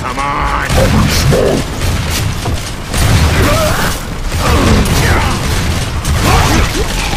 Come on! Coming smoke! Yeah.